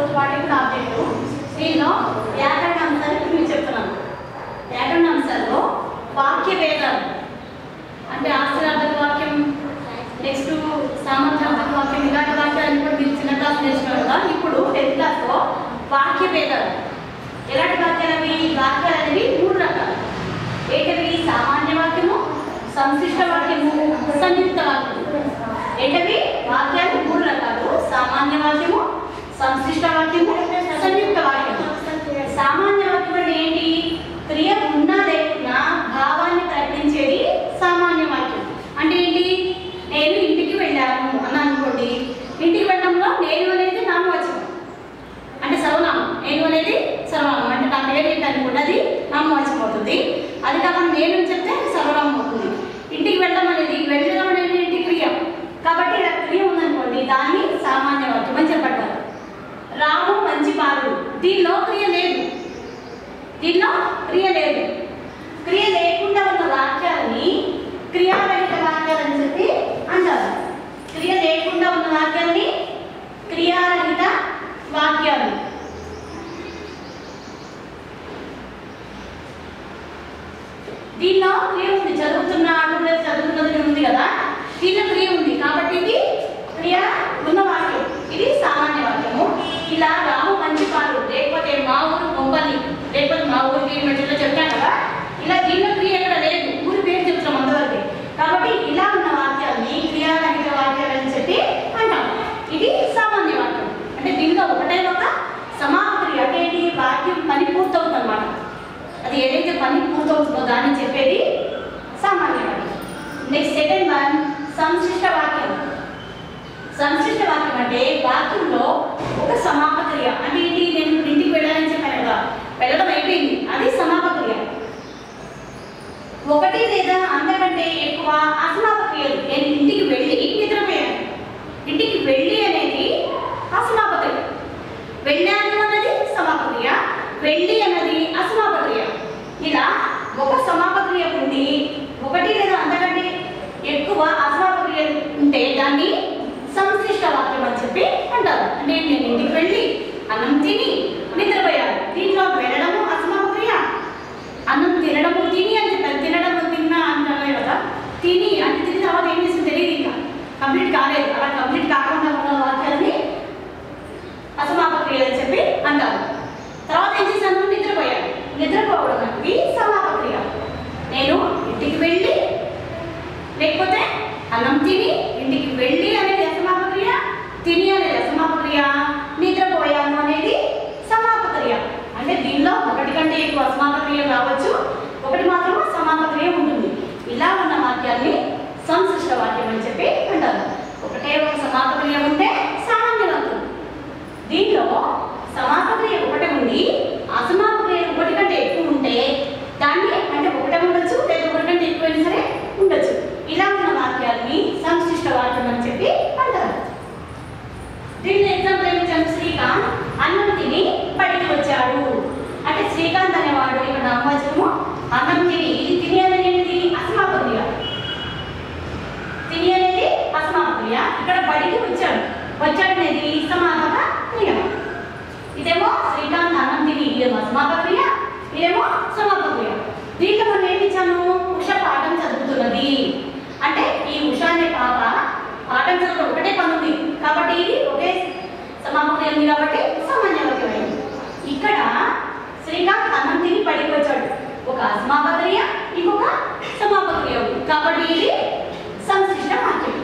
Fourth party object దీనిలో వ్యాకరణ అంశాలు మేము చెప్తున్నాము చెప్తున్నాను. వ్యాకరణ అంశాల్లో వాక్య భేదాలు. అంటే ఆశ్చర్యార్థక వాక్యం నెక్స్ట్ సామర్థ్యార్థక వాక్యం ఇలాంటి వాక్యాలను కూడా మీరు చిన్న క్లాస్ నేర్చుకున్నారు కదా. ఇప్పుడు టెన్త్ క్లాస్లో వాక్య భేదాలు. ఎలాంటి వాక్యాలు అవి? వాక్యాలు అనేవి మూడు రకాలు. ఏంటవి? సామాన్య వాక్యము సంశిష్ట వాక్యము సంయుక్త వాక్యము. ఏంటవి వాక్యాలు మూడు రకాలు సామాన్య వాక్యము సంశ్లిష్ట వాక్యం సంయుక్త వాక్యం సామాన్య వాక్యం అంటే ఏంటి? క్రియ ఉన్నా లేకున్నా భావాన్ని ప్రకటించేది సామాన్య వాక్యం అంటే ఏంటి? నేను ఇంటికి వెళ్ళాను అని అనుకోండి. ఇంటికి వెళ్ళడంలో నేను అనేది నామవచనం అంటే సర్వనామం. నేను అనేది సర్వనామం. అంటే నా పేరు ఏంటి అనుకోండి అది నామవచనం అవుతుంది. అది కాకుండా నేను చెప్తే సర్వనామం అవుతుంది ఇంటికి వెళ్ళడం అనేది వెళ్ళడం అనేది ఏంటి క్రియ కాబట్టి ఇలా క్రియ ఉందనుకోండి దాన్ని సామాన్య వాక్యం అని చెప్పంటారు రాము మంచి బాలుడు దీనిలో క్రియ లేదు. దీనిలో క్రియ లేదు. క్రియ లేకుండా ఉన్న వాక్యాలని క్రియారహిత వాక్యాలని చెప్పి అంటారు. క్రియ లేకుండా ఉన్న వాక్యాన్ని క్రియారహిత వాక్యాలు. దీనిలో క్రియ ఉంది. చదువుతున్నాడు లేదా చదువుతున్నది ఉంది కదా. దీనిలో క్రియ ఉంది. కాబట్టి ఇది క్రియ ఉన్న వాక్యం. ఇది సామాన్య వాక్యము. ఇలా రాము మంచి పాలు లేకపోతే మా ఊరు కొంపల్లి లేకపోతే మా ఊరికి మెట్లో చెప్పాను కదా ఇలా దీనిలో క్రియ ఎక్కడ లేదు ఊరి పేరు చెప్తాం అంతవరకు కాబట్టి ఇలా ఉన్న వాక్యాన్ని క్రియారహిత వాక్యాలు అని చెప్పి అంటాం ఇది సామాన్య వాక్యం అంటే దీనిలో ఒకటే ఒక సమాప్తి అంటే ఏంటి వాక్యం పని పూర్తవుతుంది అనమాట అది ఏదైతే పని పూర్తవుతుందో దాన్ని చెప్పేది సామాన్య వాక్యం నెక్స్ట్ సెకండ్ వన్ సంశిష్ట వాక్యం సంశిష్ట వాక్యం అంటే వాక్యంలో ఒక సమాపక్రియ అంటే ఏంటి? నేను ఇంటికి వెళ్ళాలని చెప్పాను కదా. వెళ్ళడం అయిపోయింది. అది సమాపక్రియ ఒకటి లేదా అంతకంటే ఎక్కువ అసమాపక్రియలు ఏంటి నేను ఇంటికి వెళ్ళి నిద్రపోయాను ఇంటికి వెళ్ళి అనేది అసమాప క్రియ వెళ్ళాను అన్నది సమాప క్రియ వెళ్ళి అన్నది అసమాప క్రియ ఇలా ఒక సమాప క్రియ ఉండి ఒకటి లేదా అంతకంటే ఎక్కువ అసమాప క్రియ ఉంటే దాన్ని సంశ్లిష్ట వాక్యం అని చెప్పి అంటారు అంటే నేను ఇంటికి వెళ్ళి అన్నం తిని నిద్రపోయారు. దీంట్లో వెళ్ళడము అసమక్రియ అన్నం తినడము తిని అని తినడము తిన్నా అంటున్నాయి కదా. తిని అంటే తిని తర్వాత ఏం చేసింది తెలియదు ఇంకా. కంప్లీట్ కాలేదు. అలా కంప్లీట్ కాకుండా ఉన్న వాక్యాలని అసమాపక్రియ అని చెప్పి అంటారు. తర్వాత ఏం చేశాను? నిద్రపోయాను. నిద్రపోవడం అనేది సమాపక్రియ నేను ఇంటికి వెళ్ళి లేకపోతే అన్నం తిని ఇంటికి వెళ్ళి అనేది అసమాప క్రియ తిని అనేది అసమాప క్రియ నిద్రపోయాను అనేది సమాప క్రియ అంటే దీనిలో ఒకటి కంటే ఎక్కువ అసమాన క్రియ రావచ్చు ఒకటి మాత్రం సమాన క్రియ ఉంటుంది. ఇలా ఉన్న వాక్యాన్ని సంశిష్ట వాక్యం అని చెప్పి అంటారు. ఒకటే ఒక సమాన క్రియ ఉంటే సామాన్య వాక్యం దీంట్లో సమాప క్రియ ఒకటే ఉండి అసమాప క్రియ ఒకటి కంటే ఎక్కువ ఉంటే దాన్ని అంటే ఒకటే ఉండొచ్చు లేదా ఒకటి కంటే ఎక్కువైనా సరే ఉండొచ్చు ఇలా ఉన్న వాక్యాన్ని సంశిష్ట వాక్యం అని చెప్పి అంటారు దీనిలో ఎగ్జాంపుల్ ఏమి ఇచ్చాము శ్రీకాంత్ అన్నం తిని బయటికి వచ్చాడు అంటే శ్రీకాంత్ అనేవాడు ఇక్కడ నామవచనము అన్నం తిని ఇది తిని అనేది ఏంటిది అసమాప క్రియ తిని అనేది అసమాప క్రియ ఇక్కడ బడికి వచ్చాడు వచ్చాడు అనేది సమాపక క్రియ ఇదేమో శ్రీకాంత్ అన్నం తిని ఇదేమో సమాపక క్రియ ఇదేమో సమాపక క్రియ దీంట్లో మనం ఏమి ఇచ్చాము? ఉష పాఠం చదువుతున్నది. అంటే ఈ ఉష అనే పాప పాఠం చదువు ఒకటే పనుంది కాబట్టి ఇది ఒకే సమాపక ఉంది కాబట్టి సామాన్య ఇక్కడ శ్రీకాంత్ అన్నం తిని పడికి వచ్చాడు. ఒక అసమాప క్రియ ఇంకొక సమాప క్రియ ఉంది కాబట్టి ఇది సంశిష్ట వాక్యం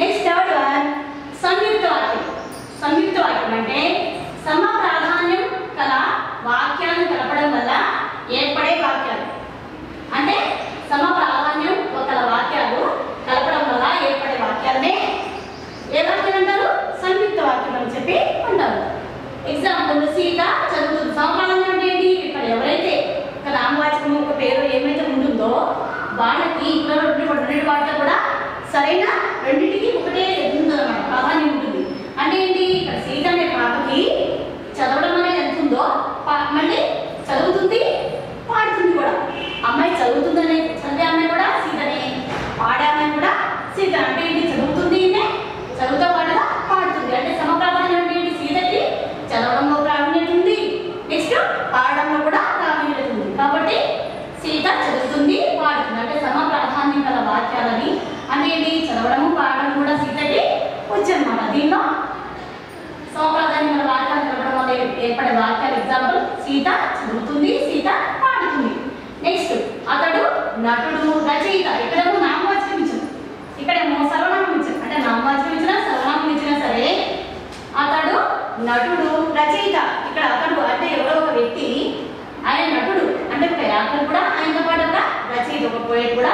నెక్స్ట్ థర్డ్ వన్ సంయుక్త వాక్యం సంయుక్త వాక్యం అంటే సమ ప్రాధాన్యం కల వాక్యాలను కలపడం వల్ల ఏర్పడే వాక్యాలు అంటే సమ ప్రాధాన్యం గల వాక్యాలు కలపడం వల్ల ఏర్పడే వాక్యాలనే ఏ వాక్యం అంటారు సంయుక్త వాక్యం అని చెప్పి అంటారు ఎగ్జాంపుల్ సీత చదువుతుంది సమప్రాధాన్యం అంటే ఏంటి ఇక్కడ ఎవరైతే ఒక నామవాచకం ఒక పేరు ఏమైతే ఉంటుందో వాళ్ళకి ఇక్కడ రెండు రెండు వాటిలో కూడా సరేనా రెండింటికి ఒకటే ఉంటుందన్నమాట ప్రాధాన్యం ఉంటుంది. అంటే ఏంటి? ఇక్కడ సీత అనే పాపకి చదవడం అనేది ఎంత ఉందో పా- మళ్ళీ చదువుతుంది పాడుతుంది కూడా అమ్మాయి చదువుతుందనే చదివే అమ్మాయి కూడా సీతనే పాడే అమ్మాయి కూడా సీత అంటే ఏంటి చదువుతుంది ఈమె, చదువుతో పాటుగా పాడుతుంది అంటే సమప్రభ చదవడంలో ప్రావీణ్యత ఉంది నెక్స్ట్ పాడడంలో కూడా ప్రావీణ్యత ఉంది కాబట్టి సీత చదువుతుంది పాడుతుంది అంటే సమ ప్రాధాన్యం గల వాక్యాలని అనేది చదవడము పాడడం కూడా సీతకి వచ్చనమాట దీనిలో సమప్రాధాన్యం మన వాక్యాలు చదవడం వల్ల ఏర్పడే వాక్యాలు. ఎగ్జాంపుల్ సీత చదువుతుంది సీత పాడుతుంది. నెక్స్ట్ అతడు నటుడు రచయిత. ఇక్కడేమో నామవాచకం ఇచ్చిన ఇక్కడేమో సర్వనామం ఇచ్చిన అంటే నామవాచకం ఇచ్చినా సర్వనామం ఇచ్చినా సరే అతడు నటుడు రచయిత. ఇక్కడ అతడు అంటే ఎవరో ఒక వ్యక్తి ఆయన నటుడు. అంటే ఒక యాక్టర్ కూడా ఆయనతో పాటు ఒక రచయిత ఒక పోయేట్ కూడా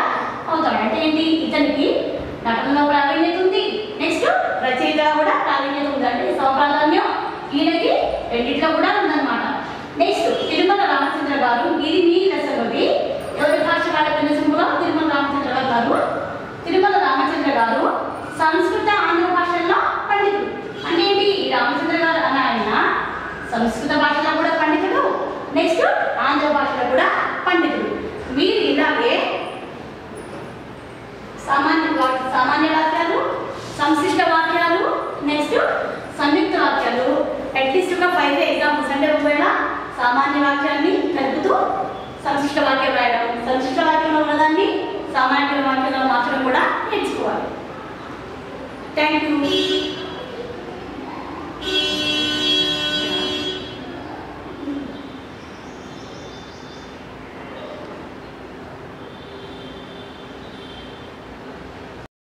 అవుతాడు. అంటే ఏంటి? ఇతనికి నటనలో ప్రావీణ్యత ఉంది నెక్స్ట్ రచయిత కూడా ప్రావీణ్యత ఉంది. అంటే సౌప్రాధాన్యం ఈయనకి రెండిట్లో కూడా ఉందన్నమాట. నెక్స్ట్ తిరుమల రామచంద్ర గారు ఇది మీ దశలోది ఎవరి భాష వాళ్ళ సింపులో తిరుమల రామచంద్ర గారు. తిరుమల రామచంద్ర గారు సంస్కృత ఆంధ్ర భాషల్లో పండితుడు. అంటే ఏంటి ఈ రామచంద్ర గారు అని ఆయన సంస్కృత భాషలో కూడా పండితుడు. నెక్స్ట్ ఆంధ్ర భాషలో కూడా పండితుడు. మీరు ఇలాగే సామాన్య వా- సామాన్య సంశ్లిష్ట వాక్యాలు నెక్స్ట్ సంయుక్త వాక్యాలు. అట్లీస్ట్ ఒక ఫైవ్ ఎగ్జాంపుల్స్ అంటే ఒకవేళ సామాన్య వాక్యాన్ని కలుపుతూ సంశిష్ట వాక్యం రాయడం. సంశిష్ట వాక్యంలో ఉన్నదాన్ని సామాన్య వాక్యంలో మార్చడం కూడా నేర్చుకోవాలి. Thank you